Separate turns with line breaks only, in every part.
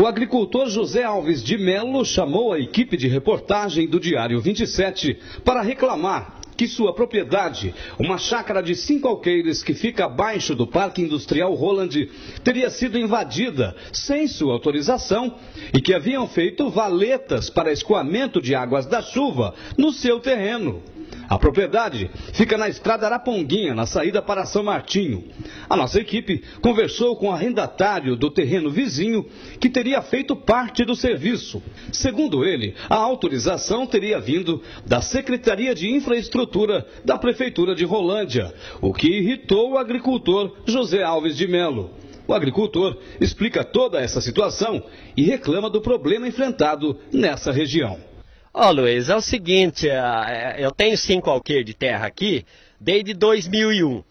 O agricultor José Alves de Melo chamou a equipe de reportagem do Diário 27 para reclamar que sua propriedade, uma chácara de cinco alqueires que fica abaixo do Parque Industrial Roland, teria sido invadida sem sua autorização e que haviam feito valetas para escoamento de águas da chuva no seu terreno. A propriedade fica na estrada Araponguinha, na saída para São Martinho. A nossa equipe conversou com o arrendatário do terreno vizinho, que teria feito parte do serviço. Segundo ele, a autorização teria vindo da Secretaria de Infraestrutura da Prefeitura de Rolândia, o que irritou o agricultor José Alves de Melo. O agricultor explica toda essa situação e reclama do problema enfrentado nessa região.
Ó oh, Luiz, é o seguinte, é, é, eu tenho cinco alqueires de terra aqui desde 2001.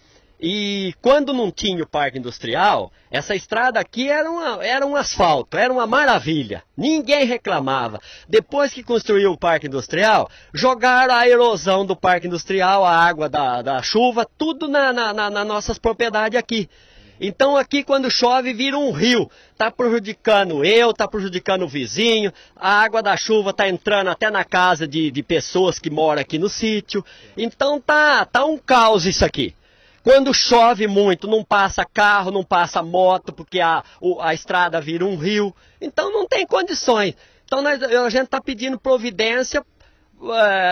E quando não tinha o parque industrial, essa estrada aqui era, uma, era um asfalto, era uma maravilha. Ninguém reclamava. Depois que construiu o parque industrial, jogaram a erosão do parque industrial, a água da, da chuva, tudo na, na, na, nas nossas propriedades aqui. Então aqui quando chove vira um rio. Está prejudicando eu, está prejudicando o vizinho. A água da chuva está entrando até na casa de, de pessoas que moram aqui no sítio. Então tá, tá um caos isso aqui. Quando chove muito, não passa carro, não passa moto, porque a, a estrada vira um rio. Então não tem condições. Então nós, a gente está pedindo providência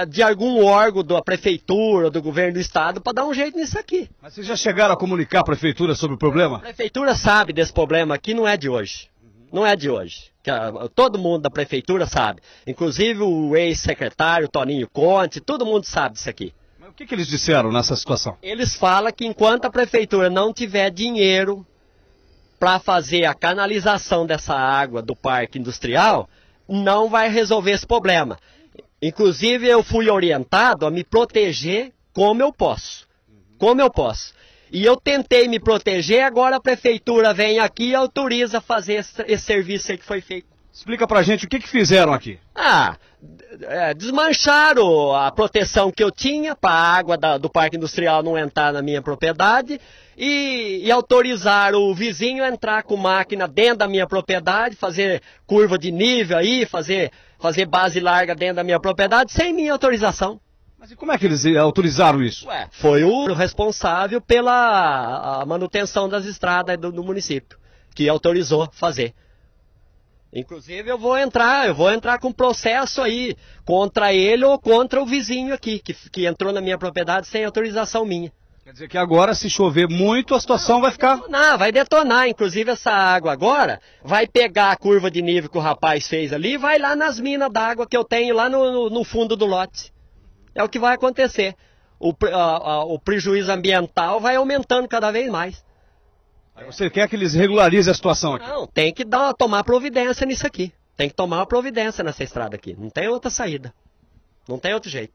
de algum órgão da prefeitura, do governo do estado, para dar um jeito nisso aqui.
Mas vocês já chegaram a comunicar a prefeitura sobre o problema? A
prefeitura sabe desse problema aqui, não é de hoje. Não é de hoje. Todo mundo da prefeitura sabe. Inclusive o ex-secretário Toninho Conte, todo mundo sabe disso aqui.
Mas o que, que eles disseram nessa situação?
Eles falam que enquanto a prefeitura não tiver dinheiro para fazer a canalização dessa água do parque industrial, não vai resolver esse problema. Inclusive, eu fui orientado a me proteger como eu posso. Como eu posso. E eu tentei me proteger, agora a prefeitura vem aqui e autoriza fazer esse, esse serviço que foi feito.
Explica pra gente o que, que fizeram aqui.
Ah, é, desmancharam a proteção que eu tinha para a água da, do parque industrial não entrar na minha propriedade e, e autorizaram o vizinho a entrar com máquina dentro da minha propriedade, fazer curva de nível aí, fazer, fazer base larga dentro da minha propriedade sem minha autorização.
Mas e como é que eles autorizaram isso?
Ué, foi o responsável pela manutenção das estradas do, do município, que autorizou fazer. Inclusive eu vou entrar, eu vou entrar com processo aí contra ele ou contra o vizinho aqui, que, que entrou na minha propriedade sem autorização minha.
Quer dizer que agora, se chover muito, a situação Não, vai, vai ficar.
Detonar, vai detonar. Inclusive, essa água agora vai pegar a curva de nível que o rapaz fez ali e vai lá nas minas d'água que eu tenho lá no, no, no, fundo do lote. É o que vai acontecer. O, a, a, o prejuízo ambiental vai aumentando cada vez mais.
Você quer que eles regularizem a situação aqui?
Não, tem que dar, tomar providência nisso aqui. Tem que tomar uma providência nessa estrada aqui. Não tem outra saída. Não tem outro jeito.